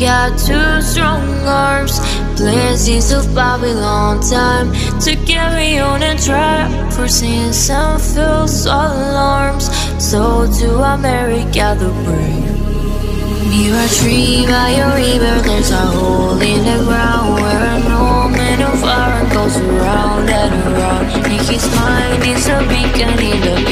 got two strong arms. Blessings of Babylon time. To carry on and try. Foreseeing some false alarms. So to America the brave. Near a tree by a river. There's a hole in the ground Where an old man of iron goes around and around. In his mind is a beacon in the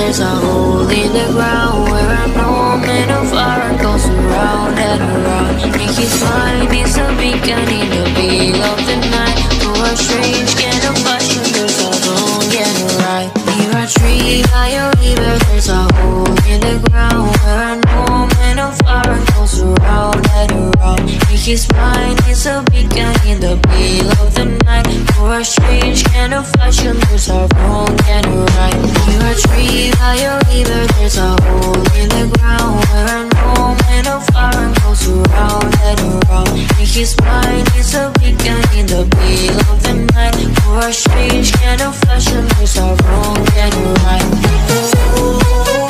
There's a hole in the ground Where an old man of iron goes around and around In his mind is a beacon in the middle of the night. For a strange kind of fashion There's a wrong and right. Near a tree by his mind is a beacon in the middle of the night. For a strange kind of fashion There's a wrong and a right. Near a tree by a river There's a hole in the ground Where old man of iron goes around and around. In his mind is a beacon in the middle of the night. For a strange kind of fashion There's a wrong and a right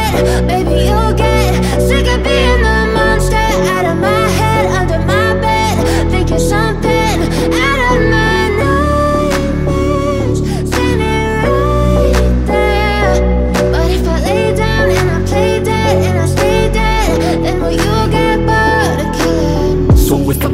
sick of being the monster out of my head, under my bed.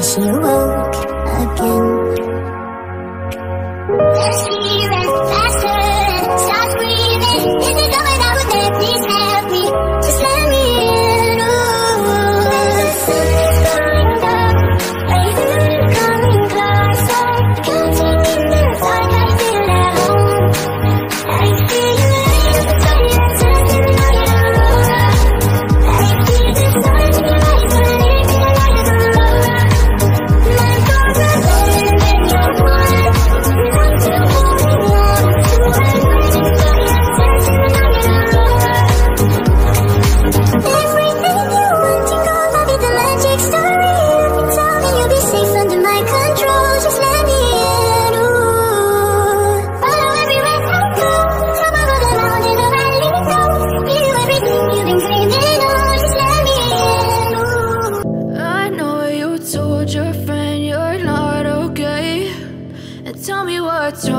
希望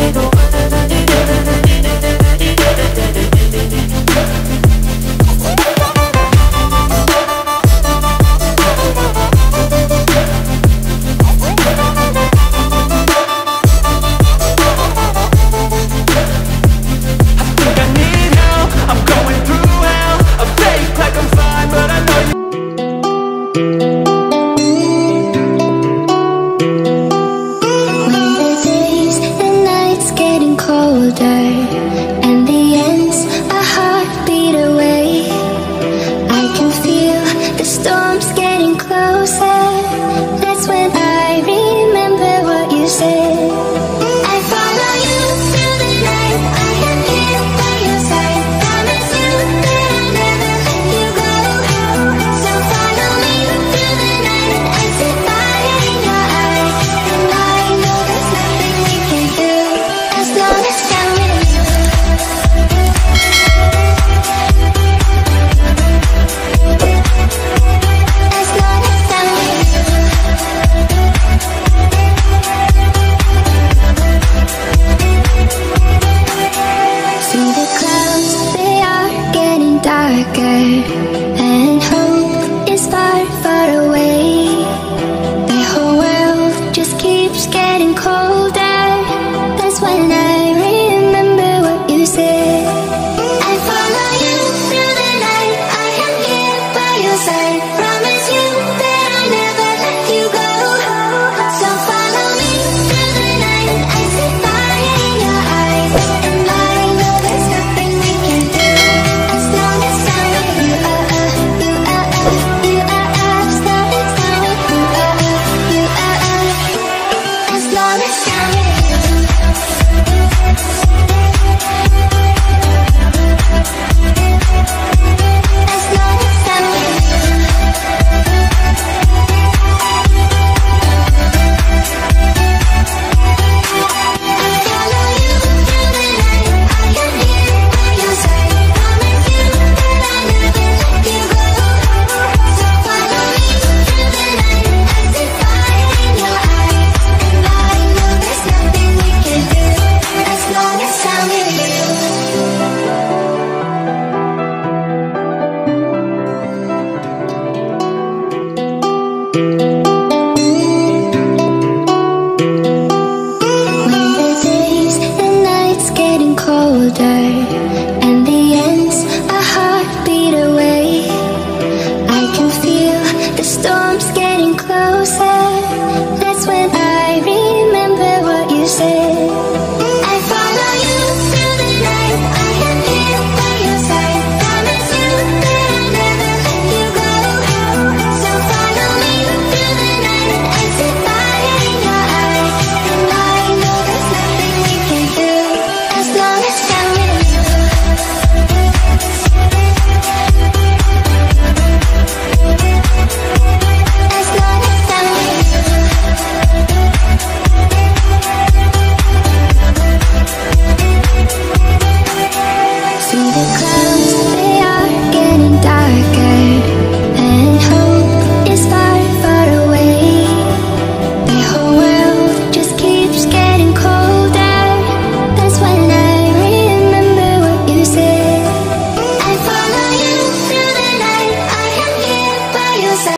vélo